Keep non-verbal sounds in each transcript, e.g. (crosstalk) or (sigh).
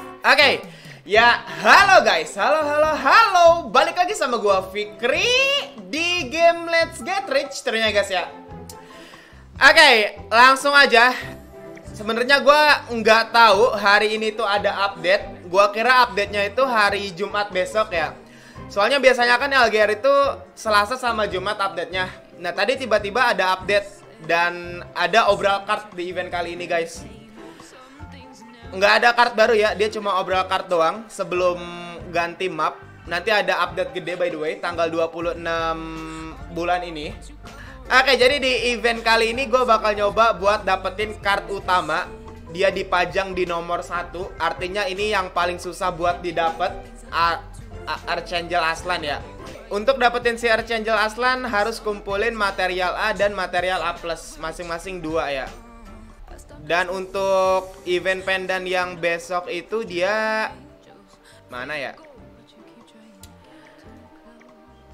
Oke, ya halo guys, halo halo halo, balik lagi sama gua Fikri di game Let's Get Rich ternyata guys ya. Oke, langsung aja. Sebenarnya gua nggak tahu hari ini tuh ada update. Gua kira update-nya itu hari Jumat besok ya. Soalnya biasanya kan LGR itu Selasa sama Jumat update-nya. Nah tadi tiba-tiba ada update dan ada obral card di event kali ini guys nggak ada card baru ya dia cuma obral card doang. Sebelum ganti map nanti ada update gede by the way tanggal 26 bulan ini. Oke jadi di event kali ini gue bakal nyoba buat dapetin card utama. Dia dipajang di nomor satu. Artinya ini yang paling susah buat didapat Ar Archangel Aslan ya. Untuk dapetin si Archangel Aslan harus kumpulin material A dan material A plus masing-masing dua ya dan untuk event pendan yang besok itu dia mana ya?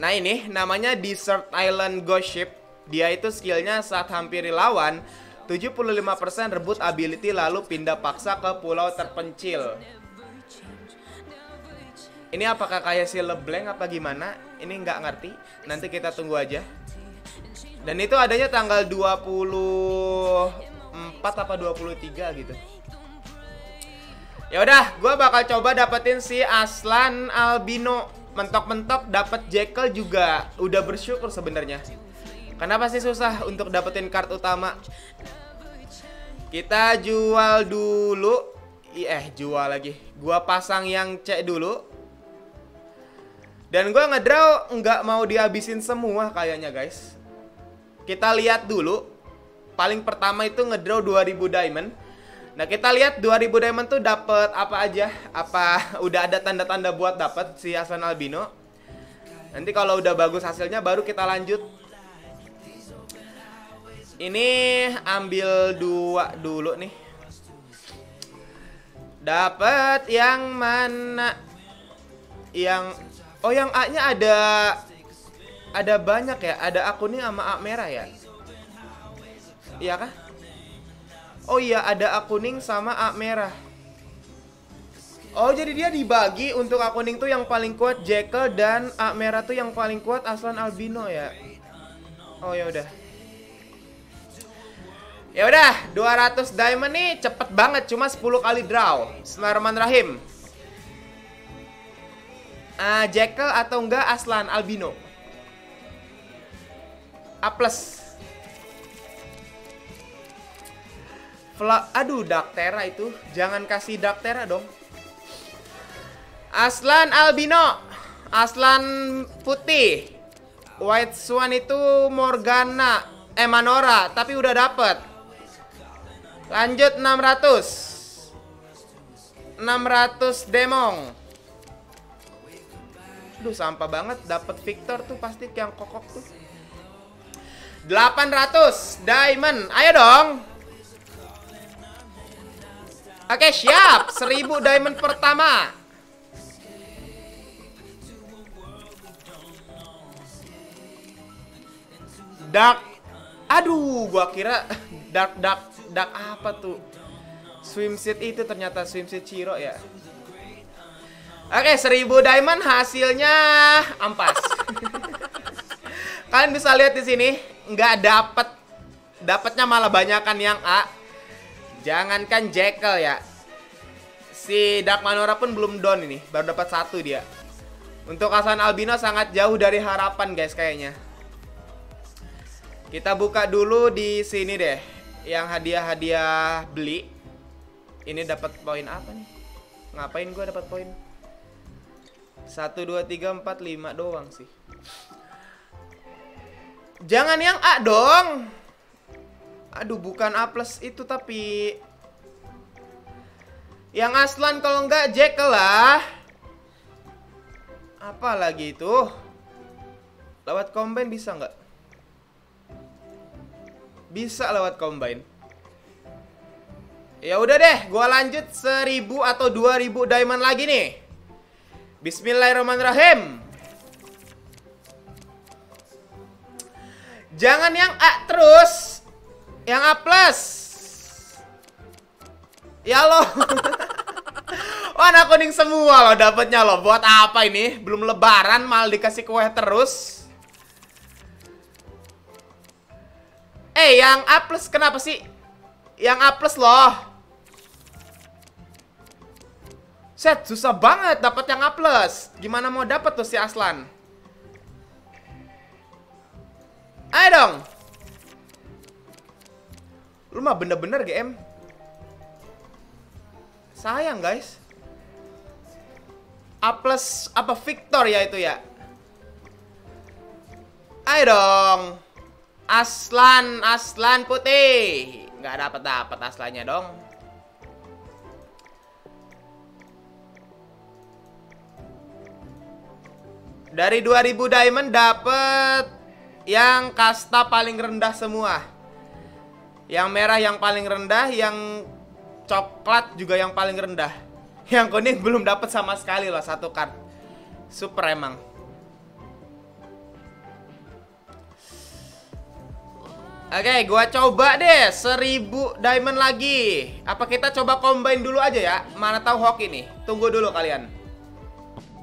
Nah ini namanya Desert Island Ghost Ship. Dia itu skillnya saat hampiri lawan 75% rebut ability lalu pindah paksa ke pulau terpencil. Ini apakah kayak si Leblanc apa gimana? Ini nggak ngerti. Nanti kita tunggu aja. Dan itu adanya tanggal 20 4 apa 23 gitu. Ya udah, gue bakal coba dapetin si Aslan Albino. Mentok-mentok dapet Jekyll juga udah bersyukur sebenarnya. Kenapa sih susah untuk dapetin kartu utama? Kita jual dulu. Eh, jual lagi. Gua pasang yang C dulu. Dan gua ngedraw nggak mau dihabisin semua kayaknya, guys. Kita lihat dulu paling pertama itu ngedraw 2000 diamond. Nah, kita lihat 2000 diamond tuh dapat apa aja? Apa (laughs) udah ada tanda-tanda buat dapat si Hasan Albino? Nanti kalau udah bagus hasilnya baru kita lanjut. Ini ambil dua dulu nih. Dapat yang mana? Yang Oh, yang A-nya ada ada banyak ya. Ada akunnya sama A merah ya. Iya kah? Oh iya ada A kuning sama A merah. Oh jadi dia dibagi untuk A kuning tuh yang paling kuat Jekyll dan A merah tuh yang paling kuat Aslan Albino ya. Oh ya udah. Ya udah, 200 diamond nih cepet banget cuma 10 kali draw. Bismillahirrahmanirrahim. Uh, Jekyll atau enggak Aslan Albino? A plus. Fla Aduh, Daktera itu. Jangan kasih Daktera dong. Aslan albino. Aslan putih. White Swan itu Morgana. Eh, Manora. Tapi udah dapet. Lanjut 600. 600 Demong. Aduh, sampah banget. Dapet Victor tuh pasti yang kokok tuh. 800 Diamond. Ayo dong. Oke siap. 1000 diamond pertama. Dark Aduh gua kira Dark Dark Dark apa tuh? Swimsuit itu ternyata swimsuit Ciro ya. Oke 1000 diamond hasilnya ampas. Kalian bisa lihat di sini nggak dapet dapatnya malah banyakan yang A Jangankan Jekyll ya. Si Dark Manora pun belum down ini, baru dapat satu dia. Untuk Hasan Albino sangat jauh dari harapan guys kayaknya. Kita buka dulu di sini deh. Yang hadiah-hadiah beli. Ini dapat poin apa nih? Ngapain gue dapat poin? 1 2 3 4 5 doang sih. Jangan yang A dong. Aduh, bukan A plus itu tapi... Yang Aslan kalau enggak Jekyll lah. Apa lagi itu? Lewat combine bisa nggak? Bisa lewat combine. Ya udah deh, gua lanjut 1000 atau 2000 diamond lagi nih. Bismillahirrahmanirrahim. Jangan yang A terus. Yang A plus. Ya lo. (laughs) Warna kuning semua loh dapatnya loh. Buat apa ini? Belum lebaran malah dikasih kue terus. Eh, yang A plus kenapa sih? Yang A plus loh. Set, susah banget dapat yang A plus. Gimana mau dapat tuh si Aslan? Ayo dong. Lu mah bener-bener GM. Sayang guys. A plus apa Victor ya itu ya? Ayo dong. Aslan, Aslan putih. Nggak dapat dapat Aslannya dong. Dari 2000 diamond dapat yang kasta paling rendah semua. Yang merah yang paling rendah, yang coklat juga yang paling rendah. Yang kuning belum dapat sama sekali loh satu card. Super emang. Oke, gua coba deh 1000 diamond lagi. Apa kita coba combine dulu aja ya? Mana tahu hoki nih. Tunggu dulu kalian.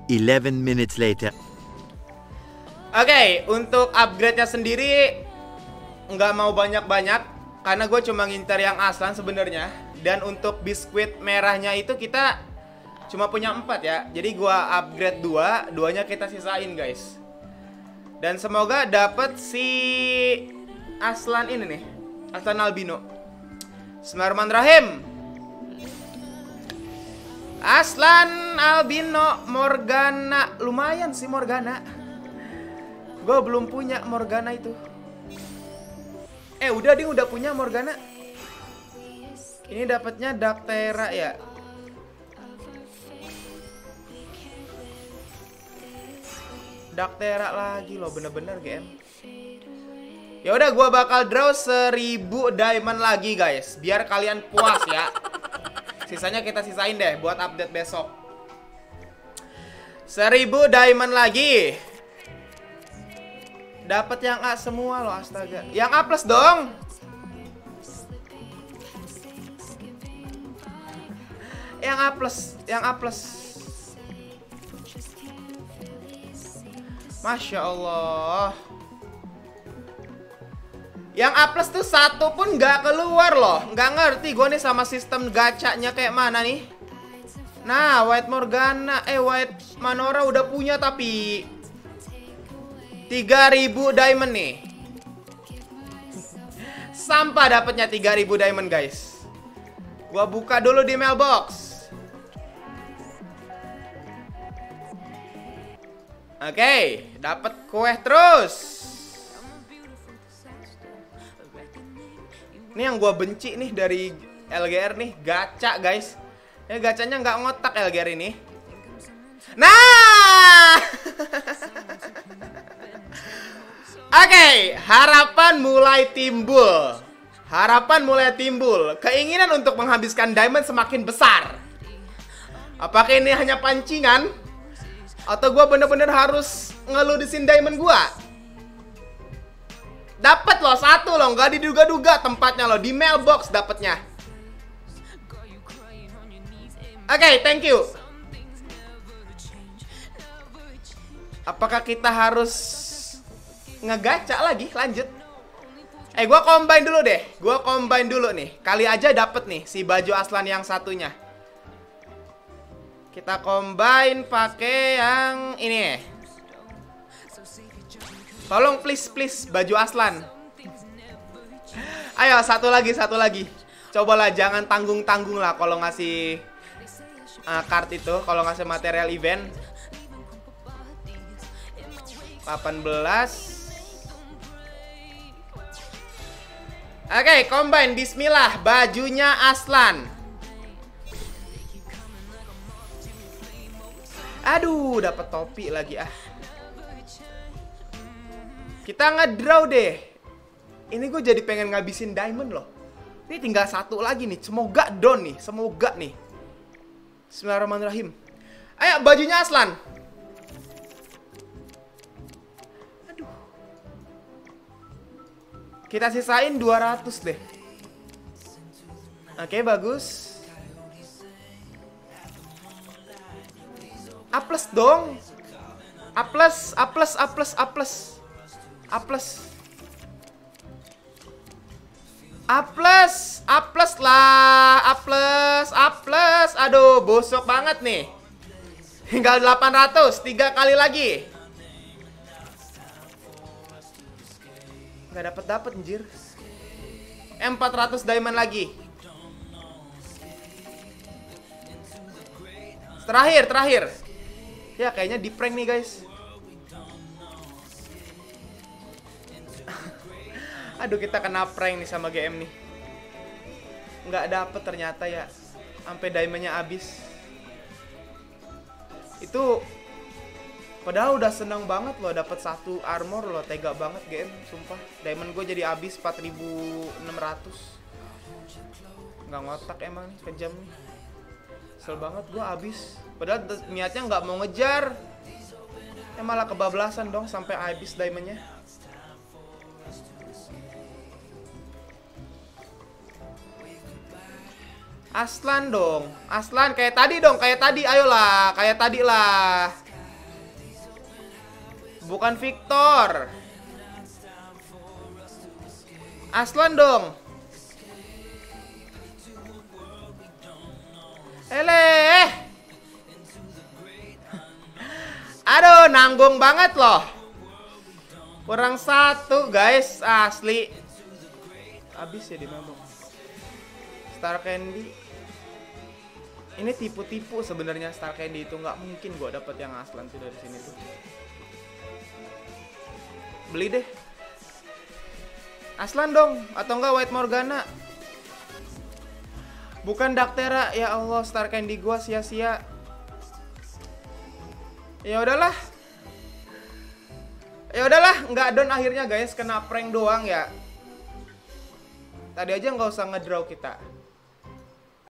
11 minutes later. Oke, untuk upgrade-nya sendiri nggak mau banyak-banyak karena gue cuma nginter yang aslan sebenarnya. Dan untuk biskuit merahnya itu kita cuma punya empat ya. Jadi gue upgrade dua, duanya kita sisain guys. Dan semoga dapat si aslan ini nih, aslan albino. Bismillahirrahmanirrahim. Aslan albino Morgana lumayan sih Morgana. Gue belum punya Morgana itu. Eh udah ding udah punya Morgana. Ini dapatnya Daktera ya. Daktera lagi loh bener-bener game. Ya udah gua bakal draw 1000 diamond lagi guys, biar kalian puas ya. Sisanya kita sisain deh buat update besok. 1000 diamond lagi. Dapat yang A semua loh astaga. Yang A plus dong. Yang A plus, yang A plus. Masya Allah. Yang A plus tuh satu pun nggak keluar loh. Nggak ngerti gue nih sama sistem gacanya kayak mana nih. Nah, White Morgana, eh White Manora udah punya tapi 3000 diamond nih. Sampah dapatnya 3000 diamond, guys. Gua buka dulu di mailbox. Oke, dapat kue terus. Ini yang gua benci nih dari LGR nih, gacha, guys. Ya gacanya nggak ngotak LGR ini. Nah! (laughs) Oke, harapan mulai timbul. Harapan mulai timbul. Keinginan untuk menghabiskan diamond semakin besar. Apakah ini hanya pancingan? Atau gue bener-bener harus ngeludisin diamond gue? Dapat loh satu loh, nggak diduga-duga tempatnya loh di mailbox dapatnya. Oke, okay, thank you. Apakah kita harus ngegaca lagi? Lanjut. Eh, gua combine dulu deh. Gua combine dulu nih. Kali aja dapet nih si baju aslan yang satunya. Kita combine pakai yang ini. Tolong please please baju aslan. Ayo satu lagi satu lagi. Cobalah jangan tanggung-tanggung lah kalau ngasih uh, card itu, kalau ngasih material event. 18 Oke, okay, combine bismillah bajunya Aslan. Aduh, dapat topi lagi ah. Kita ngedraw deh. Ini gue jadi pengen ngabisin diamond loh. Ini tinggal satu lagi nih. Semoga don nih, semoga nih. Bismillahirrahmanirrahim. Ayo bajunya Aslan. Kita sisain 200 deh. Oke, bagus. A plus dong. A plus, A plus, A plus, A plus. A plus. A plus, A plus lah, A plus, A plus. Aduh, busuk banget nih. Tinggal 800, tiga kali lagi. Gak dapet dapet anjir. M400 diamond lagi. Terakhir, terakhir. Ya kayaknya di prank nih guys. (laughs) Aduh kita kena prank nih sama GM nih. Nggak dapet ternyata ya. Sampai diamondnya habis. Itu Padahal udah seneng banget loh dapat satu armor loh, tega banget GM, sumpah. Diamond gue jadi habis 4600. Nggak ngotak emang nih, kejam nih. Kesel banget gue habis. Padahal niatnya nggak mau ngejar. Ya malah kebablasan dong sampai habis diamondnya. Aslan dong, Aslan kayak tadi dong, kayak tadi, ayolah, kayak tadi lah. Bukan Victor. Aslan dong. Eleh. (laughs) Aduh, nanggung banget loh. Kurang satu, guys, asli. Habis ya di. Star Candy. Ini tipu-tipu sebenarnya Star Candy itu nggak mungkin gue dapet yang Aslan tuh dari sini tuh. Beli deh. Aslan dong, atau enggak White Morgana. Bukan Daktera, ya Allah Star Candy gua sia-sia. Ya udahlah. Ya udahlah, nggak down akhirnya guys, kena prank doang ya. Tadi aja nggak usah ngedraw kita.